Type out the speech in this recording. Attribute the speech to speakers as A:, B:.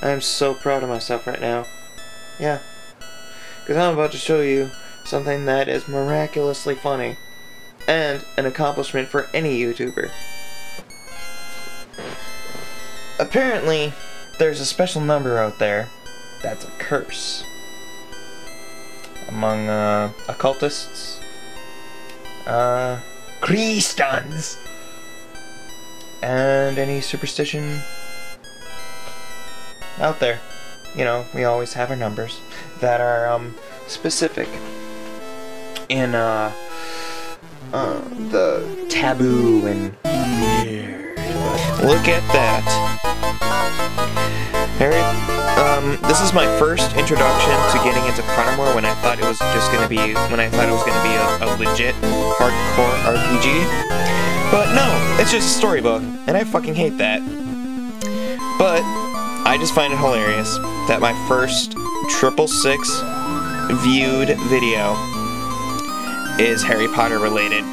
A: I am so proud of myself right now. Yeah. Because I'm about to show you something that is miraculously funny. And an accomplishment for any YouTuber. Apparently, there's a special number out there that's a curse. Among, uh, occultists. Uh, Christians! And any superstition out there. You know, we always have our numbers that are um, specific in uh, uh, the taboo and. Look at that. Harry, um, this is my first introduction to getting into Chronomore when I thought it was just gonna be when I thought it was gonna be a, a legit hardcore RPG. But no, it's just a storybook, and I fucking hate that. But I just find it hilarious that my first triple six viewed video is Harry Potter related.